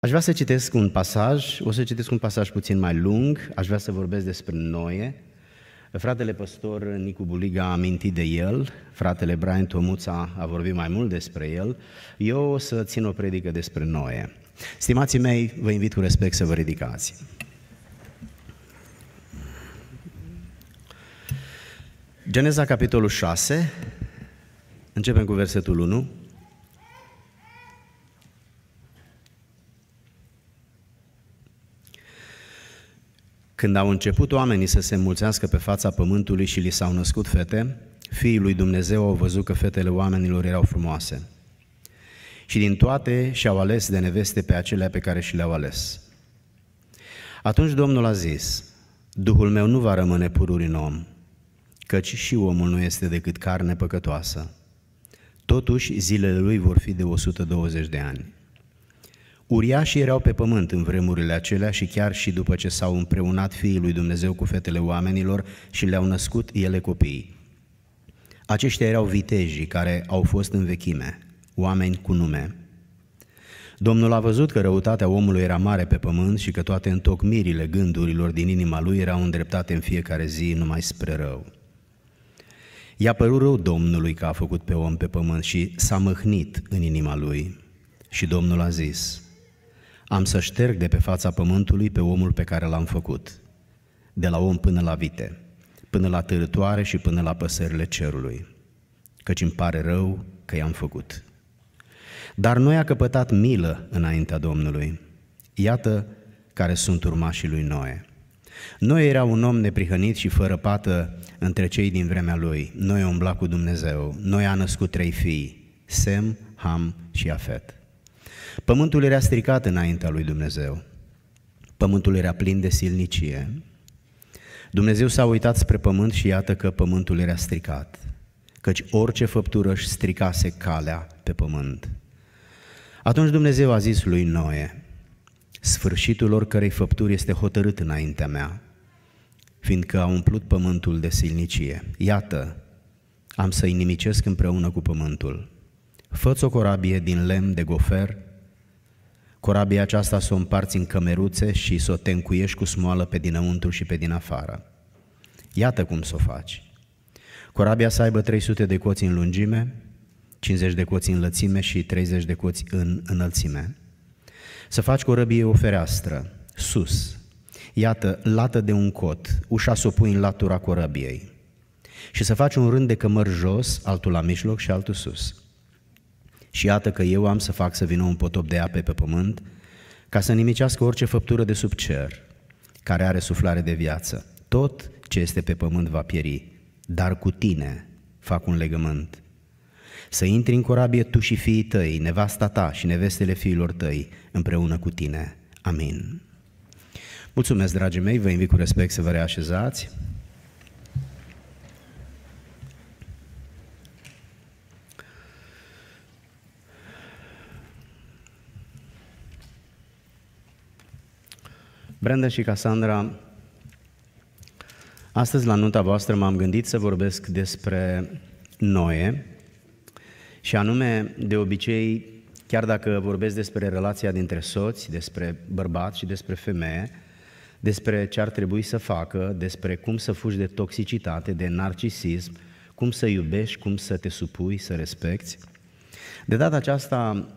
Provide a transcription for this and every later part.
Aș vrea să citesc un pasaj, o să citesc un pasaj puțin mai lung, aș vrea să vorbesc despre Noe. Fratele păstor Nicu Buliga a amintit de el, fratele Brian Tomuța a vorbit mai mult despre el. Eu o să țin o predică despre Noe. Stimații mei, vă invit cu respect să vă ridicați. Geneza, capitolul 6, începem cu versetul 1. Când au început oamenii să se mulțească pe fața pământului și li s-au născut fete, fiii lui Dumnezeu au văzut că fetele oamenilor erau frumoase. Și din toate și-au ales de neveste pe acelea pe care și le-au ales. Atunci Domnul a zis, Duhul meu nu va rămâne pururi în om, căci și omul nu este decât carne păcătoasă. Totuși, zilele lui vor fi de 120 de ani. Uriașii erau pe pământ în vremurile acelea și chiar și după ce s-au împreunat fiii lui Dumnezeu cu fetele oamenilor și le-au născut ele copiii. Aceștia erau vitejii care au fost în vechime, oameni cu nume. Domnul a văzut că răutatea omului era mare pe pământ și că toate întocmirile gândurilor din inima lui erau îndreptate în fiecare zi numai spre rău. I-a părut rău Domnului că a făcut pe om pe pământ și s-a măhnit în inima lui. Și Domnul a zis, am să șterg de pe fața pământului pe omul pe care l-am făcut, de la om până la vite, până la târătoare și până la păsările cerului, căci îmi pare rău că i-am făcut. Dar noi a căpătat milă înaintea Domnului. Iată care sunt urmașii lui Noe. Noe era un om neprihănit și fără pată între cei din vremea lui. Noe umbla cu Dumnezeu. Noe a născut trei fii, Sem, Ham și Afet. Pământul era stricat înaintea lui Dumnezeu. Pământul era plin de silnicie. Dumnezeu s-a uitat spre pământ și iată că pământul era stricat, căci orice făptură își stricase calea pe pământ. Atunci Dumnezeu a zis lui Noe, sfârșitul oricărei făpturi este hotărât înaintea mea, fiindcă a umplut pământul de silnicie. Iată, am să inimicesc împreună cu pământul. Făți o corabie din lemn de gofer Corabia aceasta să o împarți în cămeruțe și să o tencuiești cu smoală pe dinăuntru și pe din afară. Iată cum să o faci. Corabia să aibă 300 de coți în lungime, 50 de coți în lățime și 30 de coți în înălțime. Să faci corăbie o fereastră, sus. Iată, lată de un cot, ușa să o pui în latura corăbiei. Și să faci un rând de cămări jos, altul la mijloc și altul sus. Și iată că eu am să fac să vină un potop de ape pe pământ, ca să nimicească orice făptură de sub cer, care are suflare de viață. Tot ce este pe pământ va pieri, dar cu tine fac un legământ. Să intri în corabie tu și fiii tăi, nevasta ta și nevestele fiilor tăi, împreună cu tine. Amin. Mulțumesc, dragii mei, vă invit cu respect să vă reașezați. Brenda și Cassandra, astăzi la nunta voastră m-am gândit să vorbesc despre Noe și anume, de obicei, chiar dacă vorbesc despre relația dintre soți, despre bărbat și despre femeie, despre ce ar trebui să facă, despre cum să fugi de toxicitate, de narcisism, cum să iubești, cum să te supui, să respecti. De data aceasta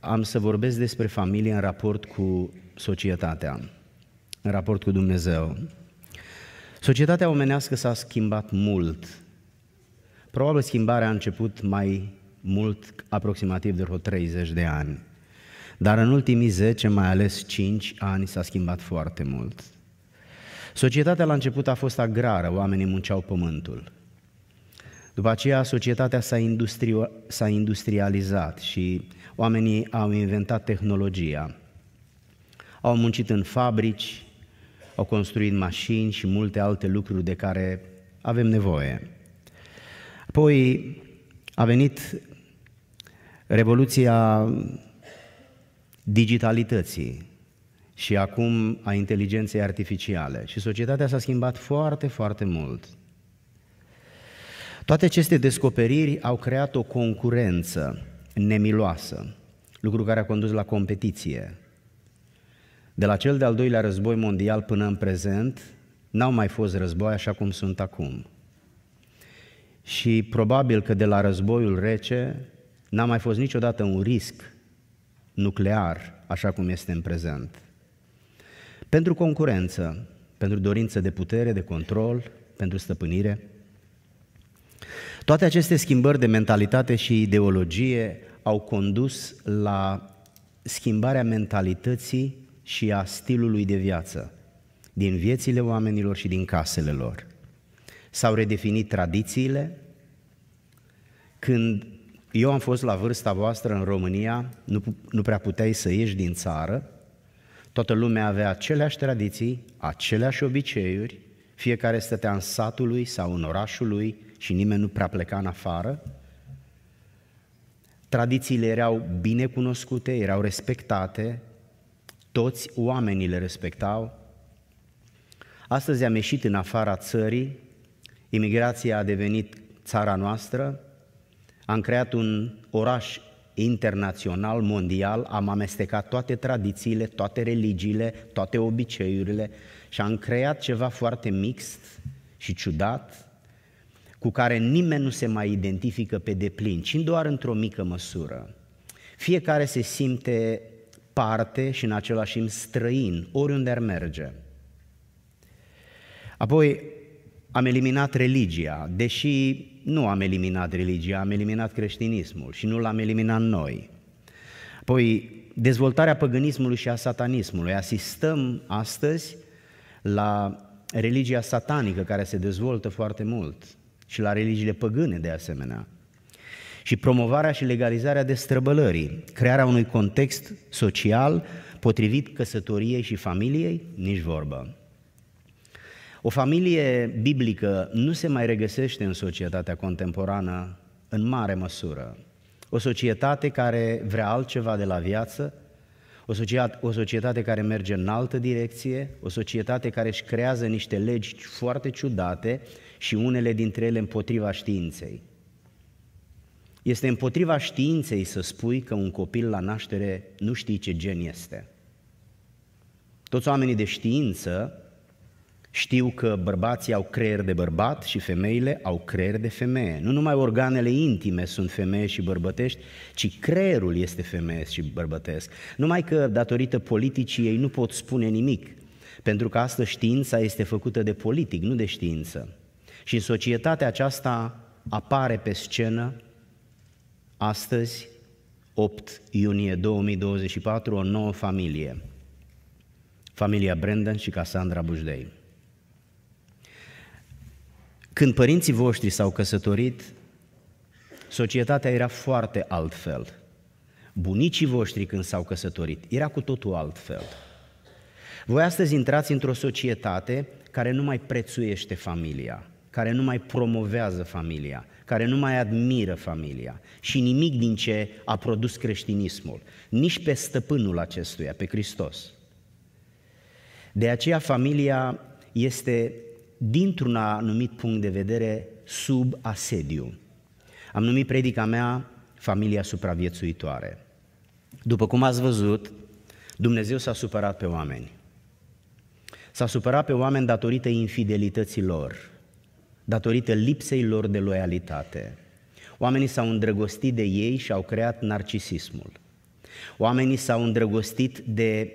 am să vorbesc despre familie în raport cu societatea în raport cu Dumnezeu. Societatea omenească s-a schimbat mult. Probabil schimbarea a început mai mult, aproximativ de vreo 30 de ani. Dar în ultimii 10, mai ales 5 ani, s-a schimbat foarte mult. Societatea la început a fost agrară, oamenii munceau pământul. După aceea, societatea s-a, industri- s-a industrializat și oamenii au inventat tehnologia. Au muncit în fabrici, au construit mașini și multe alte lucruri de care avem nevoie. Apoi a venit revoluția digitalității și acum a inteligenței artificiale și societatea s-a schimbat foarte, foarte mult. Toate aceste descoperiri au creat o concurență nemiloasă, lucru care a condus la competiție, De la cel de-al doilea război mondial până în prezent, n-au mai fost război așa cum sunt acum. Și probabil că de la războiul rece n-a mai fost niciodată un risc nuclear așa cum este în prezent. Pentru concurență, pentru dorință de putere, de control, pentru stăpânire. Toate aceste schimbări de mentalitate și ideologie au condus la schimbarea mentalității și a stilului de viață din viețile oamenilor și din casele lor. S-au redefinit tradițiile. Când eu am fost la vârsta voastră în România, nu, nu prea puteai să ieși din țară, toată lumea avea aceleași tradiții, aceleași obiceiuri, fiecare stătea în satul lui sau în orașul lui și nimeni nu prea pleca în afară. Tradițiile erau bine cunoscute, erau respectate, toți oamenii le respectau. Astăzi am ieșit în afara țării, imigrația a devenit țara noastră, am creat un oraș internațional, mondial, am amestecat toate tradițiile, toate religiile, toate obiceiurile și am creat ceva foarte mixt și ciudat, cu care nimeni nu se mai identifică pe deplin, ci doar într-o mică măsură. Fiecare se simte parte și în același timp străin, oriunde ar merge. Apoi am eliminat religia, deși nu am eliminat religia, am eliminat creștinismul și nu l-am eliminat noi. Apoi, dezvoltarea păgânismului și a satanismului. Asistăm astăzi la religia satanică care se dezvoltă foarte mult și la religiile păgâne de asemenea. Și promovarea și legalizarea destrăbălării, crearea unui context social potrivit căsătoriei și familiei, nici vorbă. O familie biblică nu se mai regăsește în societatea contemporană în mare măsură. O societate care vrea altceva de la viață, o societate, o societate care merge în altă direcție, o societate care își creează niște legi foarte ciudate și unele dintre ele împotriva științei. Este împotriva științei să spui că un copil la naștere nu știe ce gen este. Toți oamenii de știință știu că bărbații au creier de bărbat și femeile au creier de femeie. Nu numai organele intime sunt femeie și bărbătești, ci creierul este femeie și bărbătesc. Numai că datorită politicii ei nu pot spune nimic, pentru că asta știința este făcută de politic, nu de știință. Și în societatea aceasta apare pe scenă astăzi, 8 iunie 2024, o nouă familie. Familia Brendan și Cassandra Bujdei. Când părinții voștri s-au căsătorit, societatea era foarte altfel. Bunicii voștri când s-au căsătorit, era cu totul altfel. Voi astăzi intrați într-o societate care nu mai prețuiește familia, care nu mai promovează familia, care nu mai admiră familia și nimic din ce a produs creștinismul, nici pe stăpânul acestuia, pe Hristos. De aceea familia este dintr-un anumit punct de vedere, sub asediu. Am numit predica mea familia supraviețuitoare. După cum ați văzut, Dumnezeu s-a supărat pe oameni. S-a supărat pe oameni datorită infidelității lor, datorită lipsei lor de loialitate. Oamenii s-au îndrăgostit de ei și au creat narcisismul. Oamenii s-au îndrăgostit de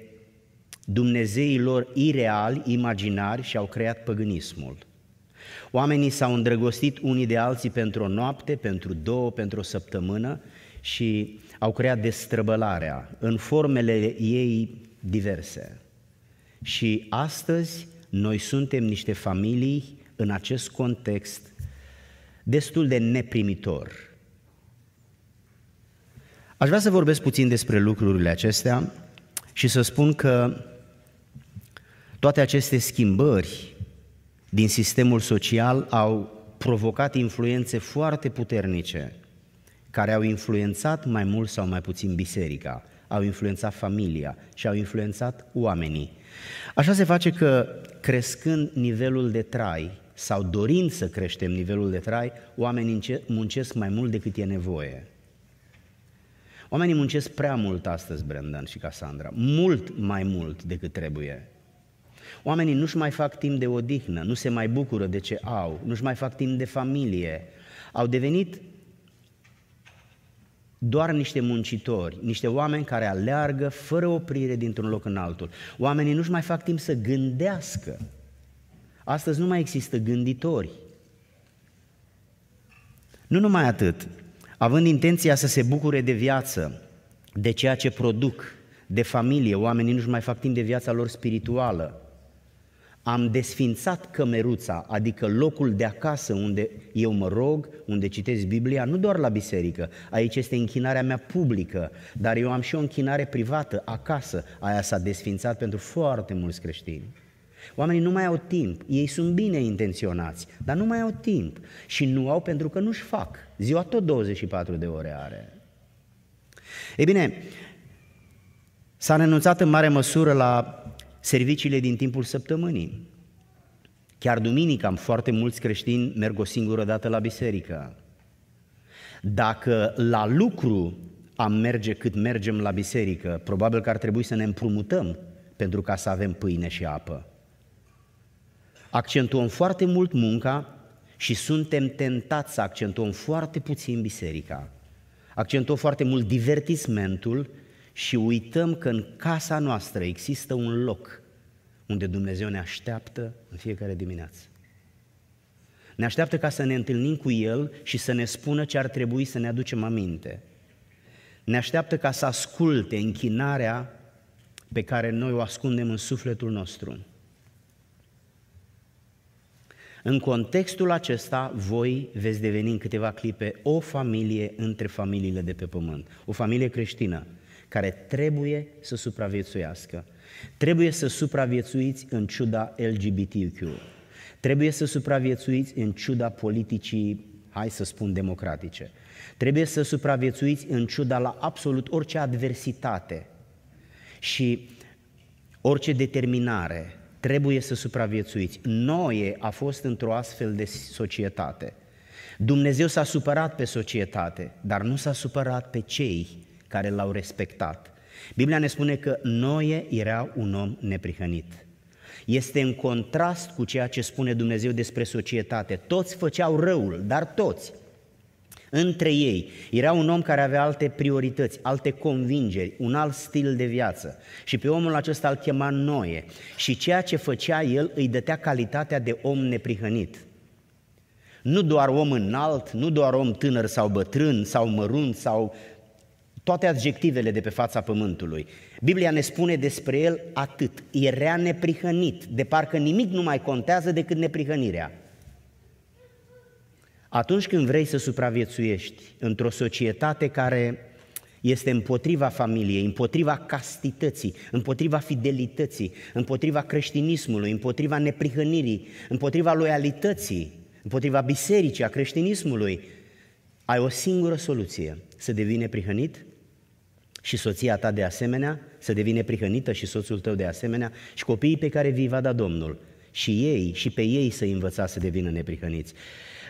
Dumnezeii lor ireali, imaginari și au creat păgânismul. Oamenii s-au îndrăgostit unii de alții pentru o noapte, pentru două, pentru o săptămână și au creat destrăbălarea în formele ei diverse. Și astăzi noi suntem niște familii în acest context destul de neprimitor. Aș vrea să vorbesc puțin despre lucrurile acestea și să spun că toate aceste schimbări din sistemul social au provocat influențe foarte puternice, care au influențat mai mult sau mai puțin biserica, au influențat familia și au influențat oamenii. Așa se face că crescând nivelul de trai sau dorind să creștem nivelul de trai, oamenii muncesc mai mult decât e nevoie. Oamenii muncesc prea mult astăzi, Brendan și Cassandra, mult mai mult decât trebuie. Oamenii nu-și mai fac timp de odihnă, nu se mai bucură de ce au, nu-și mai fac timp de familie. Au devenit doar niște muncitori, niște oameni care aleargă fără oprire dintr-un loc în altul. Oamenii nu-și mai fac timp să gândească. Astăzi nu mai există gânditori. Nu numai atât, având intenția să se bucure de viață, de ceea ce produc, de familie, oamenii nu-și mai fac timp de viața lor spirituală. Am desfințat cămeruța, adică locul de acasă unde eu mă rog, unde citesc Biblia, nu doar la biserică. Aici este închinarea mea publică, dar eu am și o închinare privată acasă. Aia s-a desfințat pentru foarte mulți creștini. Oamenii nu mai au timp, ei sunt bine intenționați, dar nu mai au timp și nu au pentru că nu-și fac. Ziua tot 24 de ore are. Ei bine, s-a renunțat în mare măsură la serviciile din timpul săptămânii. Chiar duminica, am foarte mulți creștini merg o singură dată la biserică. Dacă la lucru am merge cât mergem la biserică, probabil că ar trebui să ne împrumutăm pentru ca să avem pâine și apă. Accentuăm foarte mult munca și suntem tentați să accentuăm foarte puțin biserica. Accentuăm foarte mult divertismentul și uităm că în casa noastră există un loc unde Dumnezeu ne așteaptă în fiecare dimineață. Ne așteaptă ca să ne întâlnim cu El și să ne spună ce ar trebui să ne aducem aminte. Ne așteaptă ca să asculte închinarea pe care noi o ascundem în sufletul nostru. În contextul acesta, voi veți deveni în câteva clipe o familie între familiile de pe pământ, o familie creștină, care trebuie să supraviețuiască. Trebuie să supraviețuiți în ciuda LGBTQ. Trebuie să supraviețuiți în ciuda politicii, hai să spun, democratice. Trebuie să supraviețuiți în ciuda la absolut orice adversitate și orice determinare. Trebuie să supraviețuiți. Noe a fost într-o astfel de societate. Dumnezeu s-a supărat pe societate, dar nu s-a supărat pe cei care l-au respectat. Biblia ne spune că Noe era un om neprihănit. Este în contrast cu ceea ce spune Dumnezeu despre societate. Toți făceau răul, dar toți. Între ei era un om care avea alte priorități, alte convingeri, un alt stil de viață. Și pe omul acesta îl chema Noe. Și ceea ce făcea el îi dătea calitatea de om neprihănit. Nu doar om înalt, nu doar om tânăr sau bătrân sau mărunt sau toate adjectivele de pe fața pământului. Biblia ne spune despre el atât. Era neprihănit, de parcă nimic nu mai contează decât neprihănirea. Atunci când vrei să supraviețuiești într-o societate care este împotriva familiei, împotriva castității, împotriva fidelității, împotriva creștinismului, împotriva neprihănirii, împotriva loialității, împotriva bisericii, a creștinismului, ai o singură soluție, să devii neprihănit și soția ta de asemenea, să devine prihănită și soțul tău de asemenea și copiii pe care vi va da Domnul și ei și pe ei să învățați să devină neprihăniți.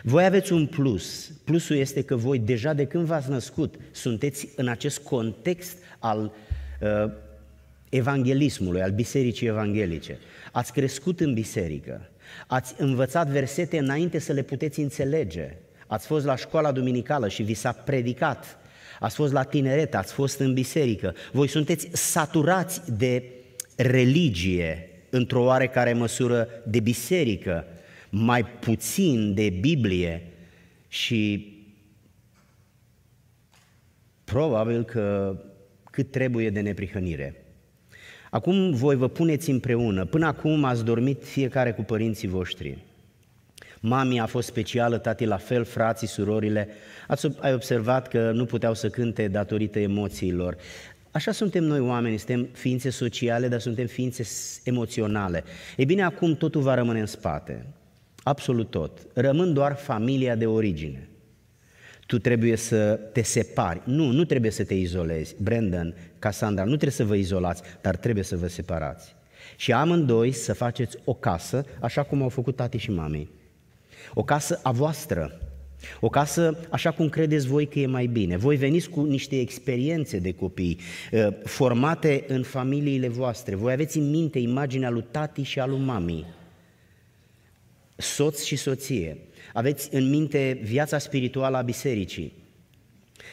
Voi aveți un plus. Plusul este că voi deja de când v-ați născut sunteți în acest context al uh, evanghelismului, al bisericii evanghelice. Ați crescut în biserică, ați învățat versete înainte să le puteți înțelege, ați fost la școala duminicală și vi s-a predicat. Ați fost la tineret, ați fost în biserică, voi sunteți saturați de religie într-o oarecare măsură de biserică, mai puțin de Biblie și probabil că cât trebuie de neprihănire. Acum voi vă puneți împreună. Până acum ați dormit fiecare cu părinții voștri. Mami a fost specială, tati la fel, frații, surorile. Ați, ai observat că nu puteau să cânte datorită emoțiilor. Așa suntem noi oameni, suntem ființe sociale, dar suntem ființe emoționale. Ei bine, acum totul va rămâne în spate. Absolut tot. Rămân doar familia de origine. Tu trebuie să te separi. Nu, nu trebuie să te izolezi. Brandon, Cassandra, nu trebuie să vă izolați, dar trebuie să vă separați. Și amândoi să faceți o casă, așa cum au făcut tati și mamei. O casă a voastră, O casă așa cum credeți voi că e mai bine. Voi veniți cu niște experiențe de copii uh, formate în familiile voastre. Voi aveți în minte imaginea lui tati și a lui mami. Soț și soție. Aveți în minte viața spirituală a bisericii.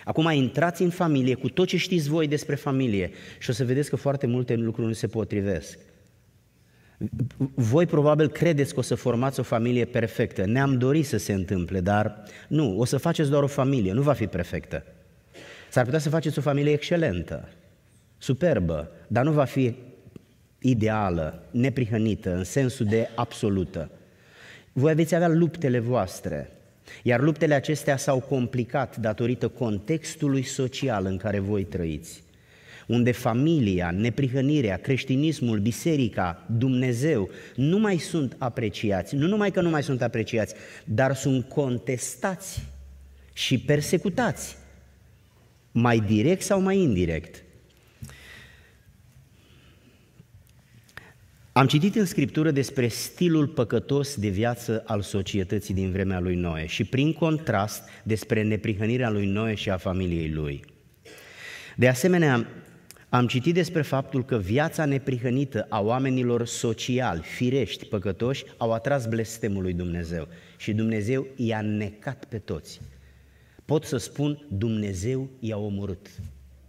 Acum intrați în familie cu tot ce știți voi despre familie și o să vedeți că foarte multe lucruri nu se potrivesc. Voi probabil credeți că o să formați o familie perfectă. Ne-am dorit să se întâmple, dar nu, o să faceți doar o familie, nu va fi perfectă. S-ar putea să faceți o familie excelentă, superbă, dar nu va fi ideală, neprihănită, în sensul de absolută. Voi veți avea luptele voastre, iar luptele acestea s-au complicat datorită contextului social în care voi trăiți unde familia, neprihănirea, creștinismul, biserica, Dumnezeu nu mai sunt apreciați, nu numai că nu mai sunt apreciați, dar sunt contestați și persecutați, mai direct sau mai indirect. Am citit în Scriptură despre stilul păcătos de viață al societății din vremea lui Noe și prin contrast despre neprihănirea lui Noe și a familiei lui. De asemenea, am citit despre faptul că viața neprihănită a oamenilor sociali, firești, păcătoși, au atras blestemul lui Dumnezeu și Dumnezeu i-a necat pe toți. Pot să spun, Dumnezeu i-a omorât.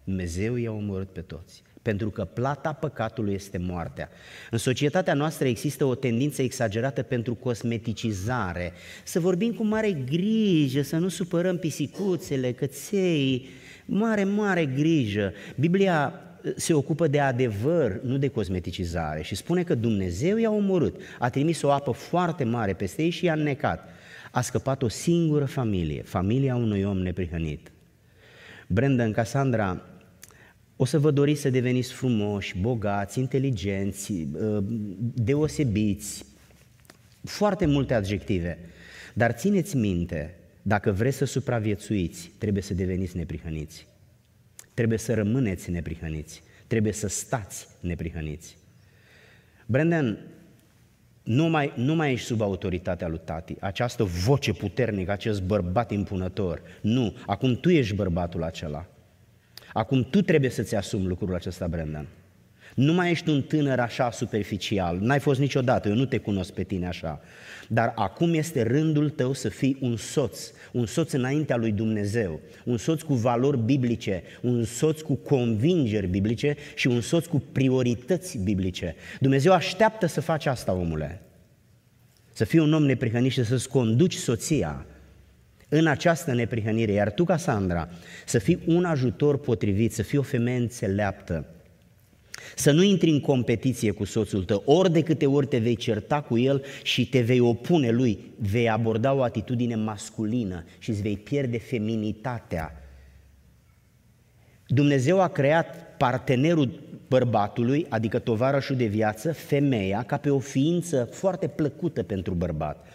Dumnezeu i-a omorât pe toți. Pentru că plata păcatului este moartea. În societatea noastră există o tendință exagerată pentru cosmeticizare. Să vorbim cu mare grijă, să nu supărăm pisicuțele, căței, mare, mare grijă. Biblia se ocupă de adevăr, nu de cosmeticizare și spune că Dumnezeu i-a omorât, a trimis o apă foarte mare peste ei și i-a înnecat. A scăpat o singură familie, familia unui om neprihănit. Brandon, Cassandra, o să vă doriți să deveniți frumoși, bogați, inteligenți, ă, deosebiți, foarte multe adjective. Dar țineți minte, dacă vreți să supraviețuiți, trebuie să deveniți neprihăniți. Trebuie să rămâneți neprihăniți. Trebuie să stați neprihăniți. Brandon, nu mai, nu mai ești sub autoritatea lui tati, această voce puternică, acest bărbat impunător. Nu, acum tu ești bărbatul acela. Acum tu trebuie să-ți asumi lucrul acesta, Brendan. Nu mai ești un tânăr așa superficial, n-ai fost niciodată, eu nu te cunosc pe tine așa. Dar acum este rândul tău să fii un soț, un soț înaintea lui Dumnezeu, un soț cu valori biblice, un soț cu convingeri biblice și un soț cu priorități biblice. Dumnezeu așteaptă să faci asta, omule. Să fii un om neprihănit și să-ți conduci soția în această neprihănire, iar tu, Casandra, să fii un ajutor potrivit, să fii o femeie înțeleaptă, să nu intri în competiție cu soțul tău, ori de câte ori te vei certa cu el și te vei opune lui, vei aborda o atitudine masculină și îți vei pierde feminitatea. Dumnezeu a creat partenerul bărbatului, adică tovarășul de viață, femeia, ca pe o ființă foarte plăcută pentru bărbat.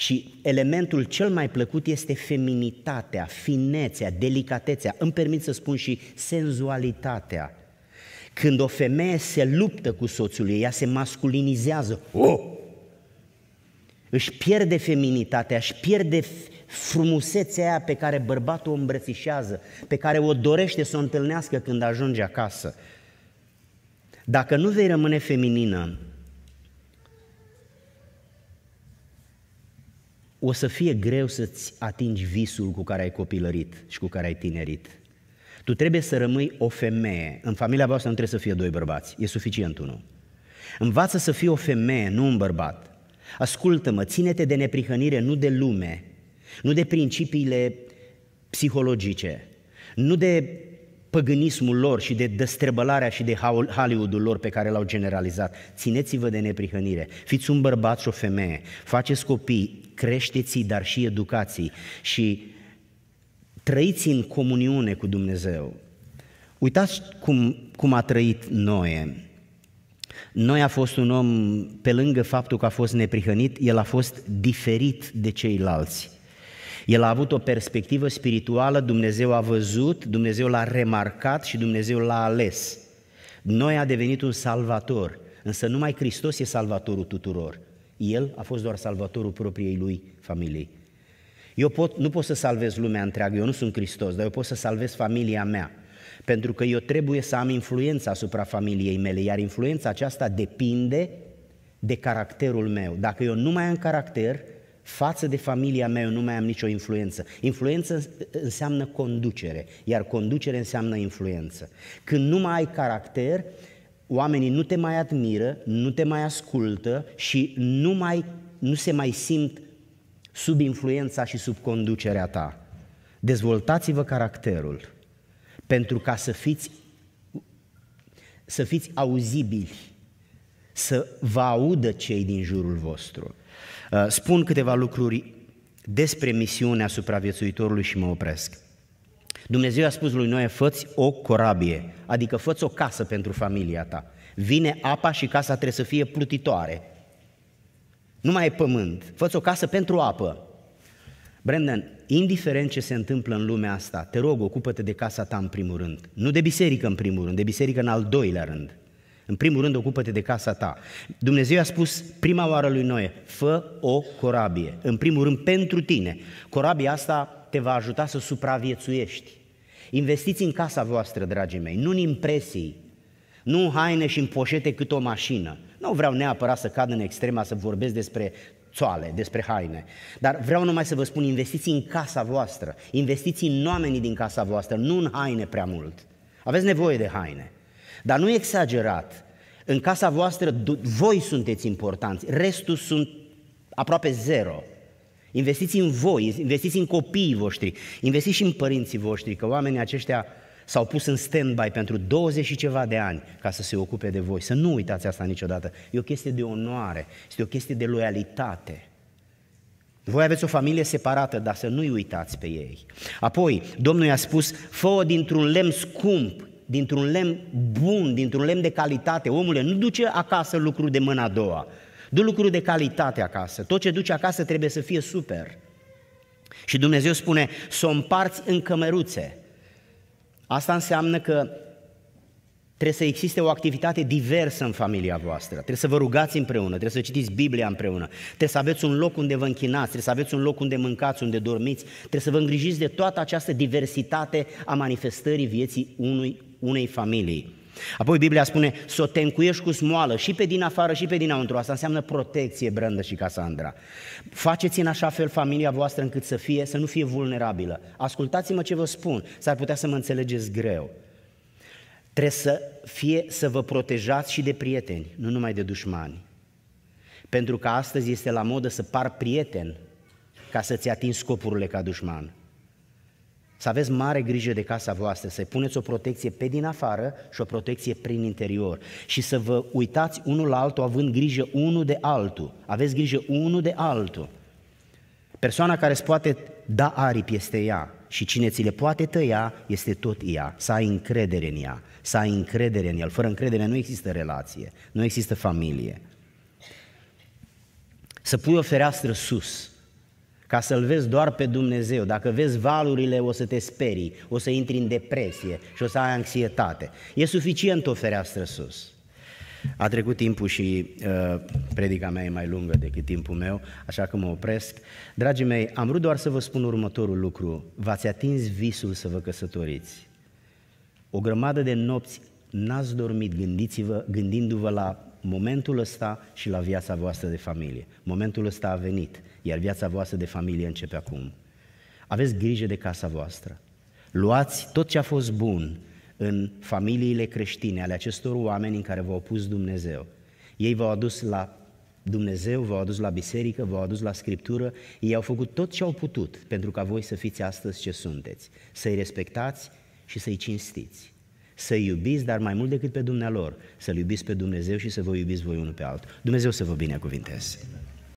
Și elementul cel mai plăcut este feminitatea, finețea, delicatețea, îmi permit să spun și senzualitatea. Când o femeie se luptă cu soțul ei, ea se masculinizează. Oh! Își pierde feminitatea, își pierde frumusețea aia pe care bărbatul o îmbrățișează, pe care o dorește să o întâlnească când ajunge acasă. Dacă nu vei rămâne feminină, o să fie greu să-ți atingi visul cu care ai copilărit și cu care ai tinerit. Tu trebuie să rămâi o femeie. În familia voastră nu trebuie să fie doi bărbați, e suficient unul. Învață să fii o femeie, nu un bărbat. Ascultă-mă, ține-te de neprihănire, nu de lume, nu de principiile psihologice, nu de păgânismul lor și de destrebălarea și de Hollywoodul lor pe care l-au generalizat. Țineți-vă de neprihănire. Fiți un bărbat și o femeie. Faceți copii, creșteți dar și educații și trăiți în comuniune cu Dumnezeu. Uitați cum, cum a trăit Noe. Noi a fost un om, pe lângă faptul că a fost neprihănit, el a fost diferit de ceilalți. El a avut o perspectivă spirituală, Dumnezeu a văzut, Dumnezeu l-a remarcat și Dumnezeu l-a ales. Noi a devenit un salvator, însă numai Hristos e salvatorul tuturor. El a fost doar salvatorul propriei lui familiei. Eu pot, nu pot să salvez lumea întreagă, eu nu sunt Hristos, dar eu pot să salvez familia mea. Pentru că eu trebuie să am influența asupra familiei mele, iar influența aceasta depinde de caracterul meu. Dacă eu nu mai am caracter, față de familia mea eu nu mai am nicio influență. Influență înseamnă conducere, iar conducere înseamnă influență. Când nu mai ai caracter, oamenii nu te mai admiră, nu te mai ascultă și nu, mai, nu se mai simt sub influența și sub conducerea ta. Dezvoltați-vă caracterul pentru ca să fiți, să fiți auzibili, să vă audă cei din jurul vostru. Uh, spun câteva lucruri despre misiunea supraviețuitorului și mă opresc. Dumnezeu a spus lui Noe, făți o corabie, adică făți o casă pentru familia ta. Vine apa și casa trebuie să fie plutitoare. Nu mai e pământ. Făți o casă pentru apă. Brendan, indiferent ce se întâmplă în lumea asta, te rog, ocupă-te de casa ta în primul rând. Nu de biserică în primul rând, de biserică în al doilea rând. În primul rând, ocupă-te de casa ta. Dumnezeu a spus prima oară lui Noe, fă o corabie. În primul rând, pentru tine. Corabia asta te va ajuta să supraviețuiești. Investiți în casa voastră, dragii mei, nu în impresii, nu în haine și în poșete cât o mașină. Nu vreau neapărat să cad în extrema să vorbesc despre țoale, despre haine. Dar vreau numai să vă spun, investiți în casa voastră, investiți în oamenii din casa voastră, nu în haine prea mult. Aveți nevoie de haine. Dar nu exagerat. În casa voastră voi sunteți importanți, restul sunt aproape zero. Investiți în voi, investiți în copiii voștri, investiți și în părinții voștri, că oamenii aceștia s-au pus în stand-by pentru 20 și ceva de ani ca să se ocupe de voi. Să nu uitați asta niciodată. E o chestie de onoare, este o chestie de loialitate. Voi aveți o familie separată, dar să nu-i uitați pe ei. Apoi, Domnul i-a spus, fă dintr-un lemn scump, dintr-un lemn bun, dintr-un lemn de calitate. Omule, nu duce acasă lucruri de mâna a doua. Du lucruri de calitate acasă. Tot ce duci acasă trebuie să fie super. Și Dumnezeu spune să o împarți în cămăruțe. Asta înseamnă că trebuie să existe o activitate diversă în familia voastră. Trebuie să vă rugați împreună, trebuie să citiți Biblia împreună, trebuie să aveți un loc unde vă închinați, trebuie să aveți un loc unde mâncați, unde dormiți, trebuie să vă îngrijiți de toată această diversitate a manifestării vieții unui, unei familii. Apoi Biblia spune să o tencuiești cu smoală și pe din afară și pe dinăuntru. Asta înseamnă protecție, Brandă și Casandra. Faceți în așa fel familia voastră încât să fie, să nu fie vulnerabilă. Ascultați-mă ce vă spun, s-ar putea să mă înțelegeți greu. Trebuie să fie să vă protejați și de prieteni, nu numai de dușmani. Pentru că astăzi este la modă să par prieten ca să-ți atingi scopurile ca dușman. Să aveți mare grijă de casa voastră, să puneți o protecție pe din afară și o protecție prin interior. Și să vă uitați unul la altul având grijă unul de altul. Aveți grijă unul de altul. Persoana care îți poate da aripi este ea și cine ți le poate tăia este tot ea. Să ai încredere în ea, să ai încredere în el. Fără încredere nu există relație, nu există familie. Să pui o fereastră sus, ca să-L vezi doar pe Dumnezeu. Dacă vezi valurile, o să te sperii, o să intri în depresie și o să ai anxietate. E suficient o fereastră sus. A trecut timpul și uh, predica mea e mai lungă decât timpul meu, așa că mă opresc. Dragii mei, am vrut doar să vă spun următorul lucru. V-ați atins visul să vă căsătoriți. O grămadă de nopți n-ați dormit, gândiți-vă, gândindu-vă la momentul ăsta și la viața voastră de familie. Momentul ăsta a venit iar viața voastră de familie începe acum. Aveți grijă de casa voastră. Luați tot ce a fost bun în familiile creștine ale acestor oameni în care v-au pus Dumnezeu. Ei v-au adus la Dumnezeu, v-au adus la biserică, v-au adus la Scriptură, ei au făcut tot ce au putut pentru ca voi să fiți astăzi ce sunteți, să-i respectați și să-i cinstiți, să-i iubiți, dar mai mult decât pe dumnealor, să-L iubiți pe Dumnezeu și să vă iubiți voi unul pe altul. Dumnezeu să vă binecuvinteze!